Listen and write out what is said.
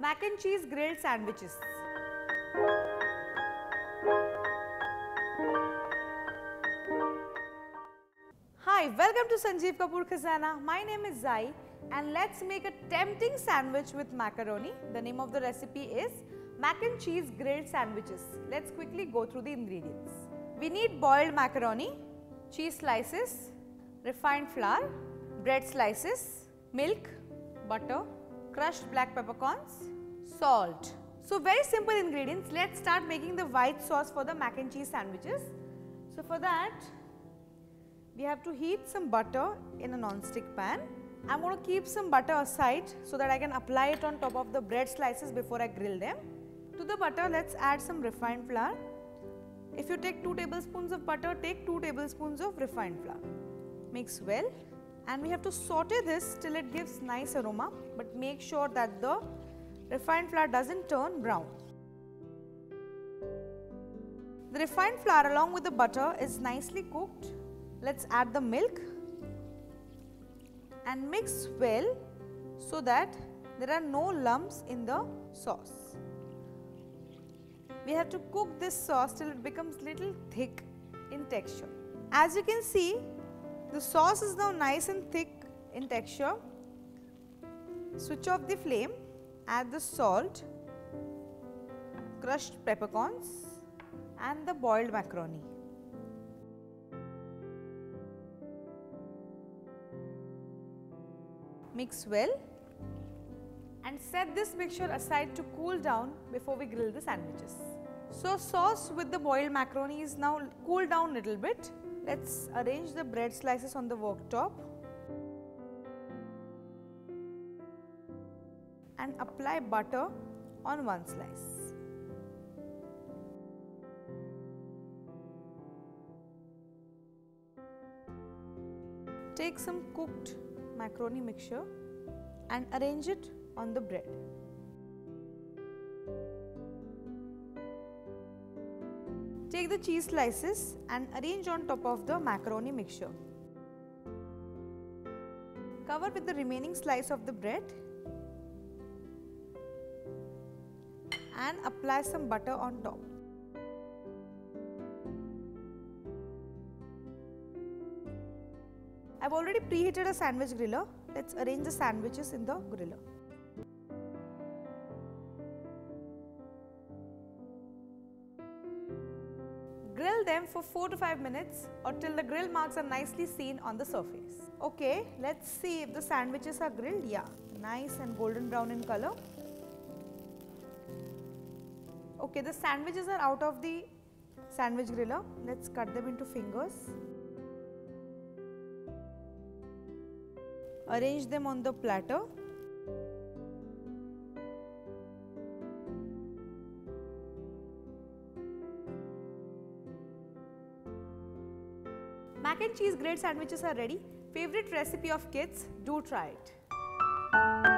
mac and cheese grilled sandwiches. Hi, welcome to Sanjeev Kapoor Khazana. My name is Zai and let's make a tempting sandwich with macaroni. The name of the recipe is mac and cheese grilled sandwiches. Let's quickly go through the ingredients. We need boiled macaroni, cheese slices, refined flour, bread slices, milk, butter, crushed black peppercorns, salt. So very simple ingredients. Let's start making the white sauce for the mac and cheese sandwiches. So for that, we have to heat some butter in a non-stick pan. I'm going to keep some butter aside so that I can apply it on top of the bread slices before I grill them. To the butter, let's add some refined flour. If you take 2 tablespoons of butter, take 2 tablespoons of refined flour. Mix well and we have to saute this till it gives nice aroma but make sure that the refined flour doesn't turn brown. The refined flour along with the butter is nicely cooked. Let's add the milk and mix well so that there are no lumps in the sauce. We have to cook this sauce till it becomes little thick in texture. As you can see, the sauce is now nice and thick in texture. Switch off the flame, add the salt, crushed peppercorns and the boiled macaroni. Mix well and set this mixture aside to cool down before we grill the sandwiches. So sauce with the boiled macaroni is now cooled down a little bit. Let's arrange the bread slices on the worktop and apply butter on one slice. Take some cooked macaroni mixture and arrange it on the bread. Take the cheese slices and arrange on top of the macaroni mixture. Cover with the remaining slice of the bread and apply some butter on top. I've already preheated a sandwich griller. Let's arrange the sandwiches in the griller. Grill them for 4 to 5 minutes or till the grill marks are nicely seen on the surface. Okay, let's see if the sandwiches are grilled. Yeah, nice and golden brown in color. Okay, the sandwiches are out of the sandwich griller. Let's cut them into fingers. Arrange them on the platter. Mac and cheese grilled sandwiches are ready. Favorite recipe of kids? Do try it.